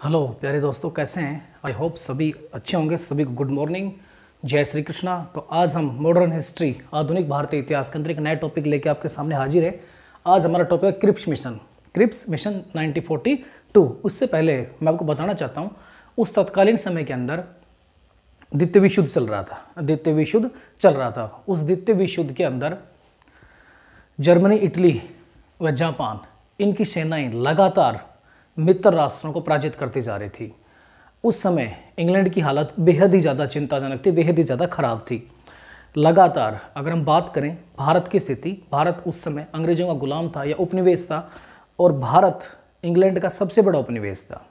Hello, प्यारे दोस्तों, कैसे हैं? आई होप सभी अच्छे होंगे, सभी को गुड मॉर्निंग जय श्री कृष्णा। तो आज हम मॉडर्न हिस्ट्री आधुनिक भारतीय इतिहास के अंदर एक नया टॉपिक लेके आपके सामने हाजिर है। आज हमारा टॉपिक है क्रिप्स मिशन क्रिप्स मिशन 1942 उससे पहले मैं आपको बताना चाहता हूँ, उस तत्कालीन समय के अंदर द्वितीय विश्व युद्ध चल रहा था। द्वितीय विश्व युद्ध चल रहा था। उस द्वितीय विश्व युद्ध के अंदर जर्मनी, इटली व जापान, इनकी सेनाएँ लगातार मित्र राष्ट्रों को पराजित करती जा रही थी। उस समय इंग्लैंड की हालत बेहद ही ज़्यादा चिंताजनक थी, बेहद ही ज़्यादा खराब थी। लगातार अगर हम बात करें, भारत की स्थिति, भारत उस समय अंग्रेज़ों का गुलाम था या उपनिवेश था और भारत इंग्लैंड का सबसे बड़ा उपनिवेश था।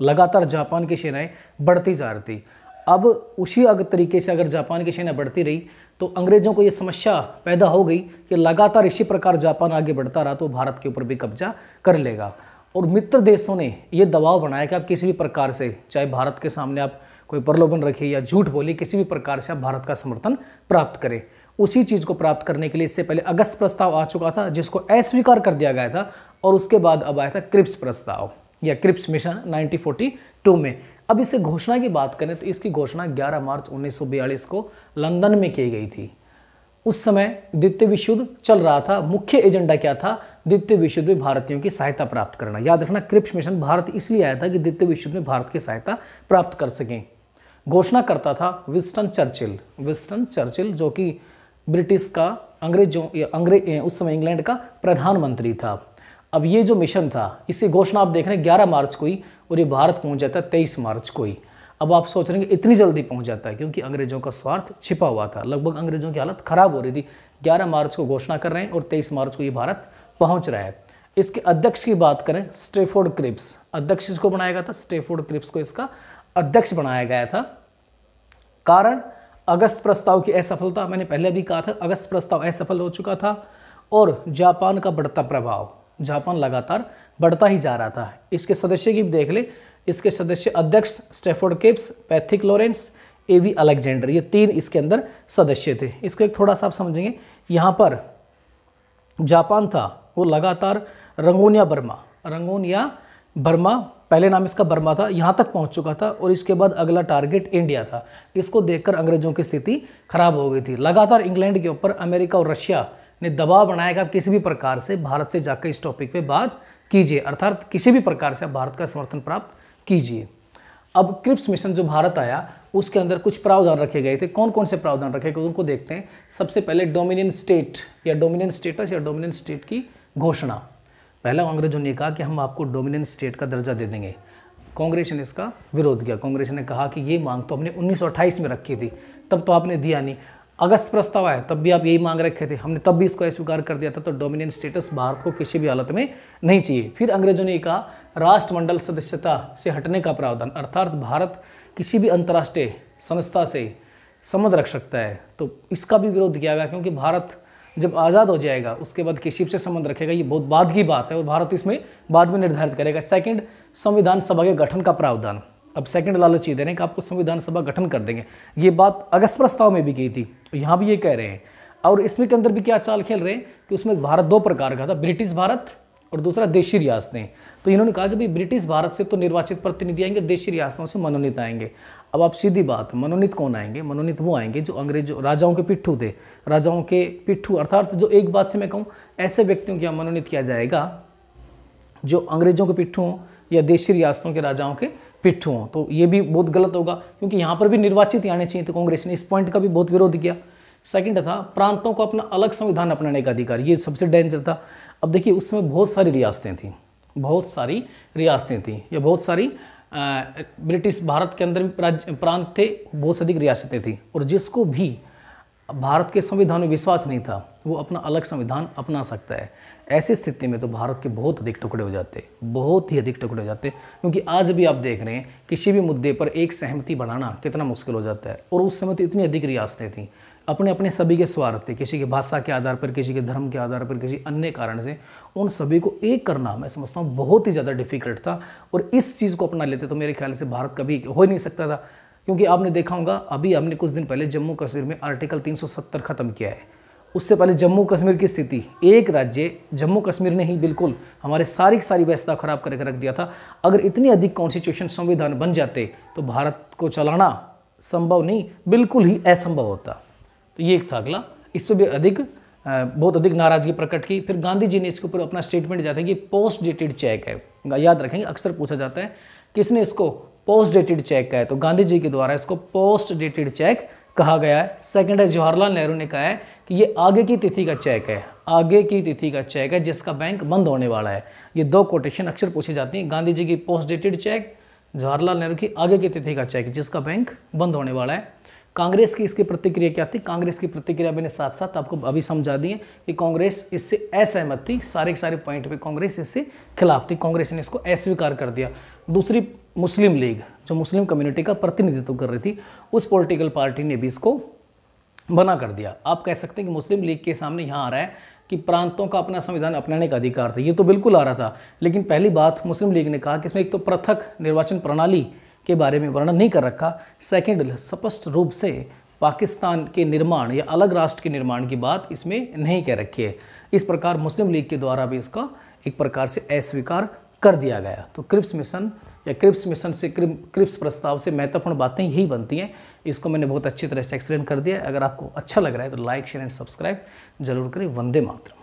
लगातार जापान की सेनाएँ बढ़ती जा रही थी। अब उसी अगर तरीके से अगर जापान की सेना बढ़ती रही तो अंग्रेज़ों को ये समस्या पैदा हो गई कि लगातार इसी प्रकार जापान आगे बढ़ता रहा तो भारत के ऊपर भी कब्जा कर लेगा। और मित्र देशों ने ये दबाव बनाया कि आप किसी भी प्रकार से, चाहे भारत के सामने आप कोई प्रलोभन रखिए या झूठ बोलिए किसी भी प्रकार से आप भारत का समर्थन प्राप्त करें। उसी चीज़ को प्राप्त करने के लिए इससे पहले अगस्त प्रस्ताव आ चुका था, जिसको अस्वीकार कर दिया गया था और उसके बाद अब आया था क्रिप्स प्रस्ताव, या क्रिप्स मिशन 1942 में। अब इसे घोषणा की बात करें तो इसकी घोषणा 11 मार्च 1942 को लंदन में की गई थी। उस समय द्वितीय विश्व युद्ध चल रहा था, मुख्य एजेंडा क्या था? द्वितीय विश्व में भारतीयों की सहायता प्राप्त करना। याद रखना, क्रिप्स मिशन भारत इसलिए आया था कि द्वितीय विश्व में भारत की सहायता प्राप्त कर सकें। घोषणा करता था विस्टन चर्चिल। विस्टन चर्चिल, जो कि ब्रिटिश का, अंग्रेज़ों अंग्रेज़ उस समय इंग्लैंड का प्रधानमंत्री था। अब ये जो मिशन था, इसकी घोषणा आप देख रहे हैं, ग्यारह मार्च को ही, और ये भारत पहुँच जाता है तेईस मार्च को ही। अब आप सोच रहे हैं कि इतनी जल्दी पहुँच जाता है, क्योंकि अंग्रेज़ों का स्वार्थ छिपा हुआ था। लगभग अंग्रेज़ों की हालत खराब हो रही थी। 11 मार्च को घोषणा कर रहे हैं और 23 मार्च को ये भारत पहुँच रहा है। इसके अध्यक्ष की बात करें स्टेफोर्ड क्रिप्स अध्यक्ष इसको बनाया गया था? स्टेफोर्ड क्रिप्स को इसका अध्यक्ष बनाया गया था। कारण, अगस्त प्रस्ताव की असफलता, मैंने पहले भी कहा था, अगस्त प्रस्ताव असफल हो चुका था और जापान का बढ़ता प्रभाव, जापान लगातार बढ़ता ही जा रहा था। इसके सदस्य की देख ले, इसके सदस्य अध्यक्ष Stafford Cripps Pethick Lawrence A V Alexander ये तीन इसके अंदर सदस्य थे। इसको एक थोड़ा सा आप समझेंगे, यहाँ पर जापान था वो लगातार रंगोनिया बर्मा रंगोनिया बर्मा, पहले नाम इसका बर्मा था, यहाँ तक पहुँच चुका था और इसके बाद अगला टारगेट इंडिया था। इसको देखकर अंग्रेज़ों की स्थिति खराब हो गई थी। लगातार इंग्लैंड के ऊपर अमेरिका और रशिया ने दबाव बनाया कि आप किसी भी प्रकार से भारत से जाकर इस टॉपिक पे बात कीजिए, अर्थात किसी भी प्रकार से आप भारत का समर्थन प्राप्त कीजिए। अब क्रिप्स मिशन जो भारत आया, उसके अंदर कुछ प्रावधान रखे गए थे। कौन कौन से प्रावधान रखे गए उनको देखते हैं। सबसे पहले डोमिनियन स्टेट, या डोमिनियन स्टेटस या डोमिनियन स्टेट की घोषणा। पहला अंग्रेज़ों ने कहा कि हम आपको डोमिनियन स्टेट का दर्जा दे देंगे। कांग्रेस ने इसका विरोध किया। कांग्रेस ने कहा कि ये मांग तो हमने 1928 में रखी थी। तब तो आपने दिया नहीं। अगस्त प्रस्ताव आया, तब भी आप यही मांग रखे थे। हमने तब भी इसको अस्वीकार कर दिया था तो डोमिनियन स्टेटस भारत को किसी भी हालत में नहीं चाहिए। फिर अंग्रेज़ों ने कहा, राष्ट्रमंडल सदस्यता से हटने का प्रावधान, अर्थात भारत किसी भी अंतर्राष्ट्रीय संस्था से संबंध रख सकता है। तो इसका भी विरोध किया गया, क्योंकि भारत जब आज़ाद हो जाएगा, उसके बाद किसी से संबंध रखेगा, ये बहुत बाद की बात है और भारत इसमें बाद में निर्धारित करेगा। सेकंड, संविधान सभा के गठन का प्रावधान। अब सेकंड लालच ये दे रहे हैं कि आपको संविधान सभा गठन कर देंगे। ये बात अगस्त प्रस्ताव में भी की थी तो यहाँ भी ये कह रहे हैं। और इसमें के अंदर भी क्या चाल खेल रहे हैं कि उसमें भारत दो प्रकार का था, ब्रिटिश भारत और दूसरा देशी रियासतें। तो इन्होंने कहा कि भाई, ब्रिटिश भारत से तो निर्वाचित प्रतिनिधि आएँगे, देशी रियासतों से मनोनीत आएँगे। अब आप सीधी बात, मनोनीत कौन आएँगे? मनोनीत वो आएँगे जो अंग्रेज़, राजाओं के पिट्ठू थे। राजाओं के पिट्ठू, अर्थात जो एक बात से मैं कहूँ, ऐसे व्यक्तियों को मनोनीत किया जाएगा जो अंग्रेज़ों के पिट्ठू हों या देशी रियासतों के राजाओं के पिट्ठू हों। तो ये भी बहुत गलत होगा, क्योंकि यहाँ पर भी निर्वाचित आने चाहिए। तो कांग्रेस ने इस पॉइंट का भी बहुत विरोध किया। सेकंड था, प्रांतों को अपना अलग संविधान अपनाने का अधिकार। ये सबसे डेंजर था। अब देखिए, उस समय बहुत सारी रियासतें थी। बहुत सारी रियासतें थी। या बहुत सारी ब्रिटिश भारत के अंदर भी प्रांत थे, बहुत से अधिक रियासतें थी। और जिसको भी भारत के संविधान में विश्वास नहीं था, वो अपना अलग संविधान अपना सकता है। ऐसी स्थिति में तो भारत के बहुत अधिक टुकड़े हो जाते, बहुत ही अधिक टुकड़े हो जाते। क्योंकि आज भी आप देख रहे हैं, किसी भी मुद्दे पर एक सहमति बनाना कितना मुश्किल हो जाता है। और उस समय तो इतनी अधिक रियासतें थीं। अपने अपने सभी के स्वार्थ थे, किसी के भाषा के आधार पर, किसी के धर्म के आधार पर, किसी अन्य कारण से, उन सभी को एक करना मैं समझता हूँ बहुत ही ज़्यादा डिफ़िकल्ट था और इस चीज़ को अपना लेते तो मेरे ख्याल से भारत कभी हो ही नहीं सकता था। क्योंकि आपने देखा होगा, अभी हमने कुछ दिन पहले जम्मू कश्मीर में आर्टिकल 370 खत्म किया है। उससे पहले जम्मू कश्मीर की स्थिति, एक राज्य जम्मू कश्मीर ने ही बिल्कुल हमारे सारी की सारी व्यवस्था खराब करके रख दिया था। अगर इतनी अधिक कॉन्स्टिट्यूशन संविधान बन जाते तो भारत को चलाना संभव नहीं, बिल्कुल ही असंभव होता। तो ये एक था अगला। इस पर भी अधिक बहुत अधिक नाराज़गी प्रकट की। फिर गांधी जी ने इसके ऊपर अपना स्टेटमेंट जाता है कि पोस्ट डेटेड चेक है। याद रखेंगे, अक्सर पूछा जाता है, किसने इसको पोस्ट डेटेड चेक का है? तो गांधी जी के द्वारा इसको पोस्ट डेटेड चेक कहा गया है। सेकंड है, जवाहरलाल नेहरू ने कहा है कि ये आगे की तिथि का चेक है। आगे की तिथि का चेक है, जिसका बैंक बंद होने वाला है। ये दो कोटेशन अक्सर पूछी जाती हैं। गांधी जी की post dated cheque Jawaharlal Nehru की आगे की तिथि का चेक जिसका बैंक बंद होने वाला है। कांग्रेस की इसकी प्रतिक्रिया क्या थी? कांग्रेस की प्रतिक्रिया मैंने साथ साथ आपको अभी समझा दी है कि कांग्रेस इससे असहमत थी, सारे के सारे पॉइंट पे कांग्रेस इससे खिलाफ थी। कांग्रेस ने इसको अस्वीकार कर दिया। दूसरी मुस्लिम लीग, जो मुस्लिम कम्युनिटी का प्रतिनिधित्व कर रही थी, उस पॉलिटिकल पार्टी ने भी इसको बना कर दिया। आप कह सकते हैं कि मुस्लिम लीग के सामने यहाँ आ रहा है कि प्रांतों का अपना संविधान अपनाने का अधिकार था। ये तो बिल्कुल आ रहा था। लेकिन पहली बात मुस्लिम लीग ने कहा कि इसमें एक तो पृथक निर्वाचन प्रणाली के बारे में वर्णन नहीं कर रखा। सेकेंड स्पष्ट रूप से पाकिस्तान के निर्माण या अलग राष्ट्र के निर्माण की बात इसमें नहीं कह रखी है। इस प्रकार मुस्लिम लीग के द्वारा भी इसका एक प्रकार से अस्वीकार कर दिया गया। तो क्रिप्स मिशन या क्रिप्स मिशन से क्रिप्स प्रस्ताव से महत्वपूर्ण बातें यही बनती हैं। इसको मैंने बहुत अच्छी तरह से एक्सप्लेन कर दिया अगर आपको अच्छा लग रहा है तो लाइक शेयर एंड सब्सक्राइब ज़रूर करें। वंदे मातरम।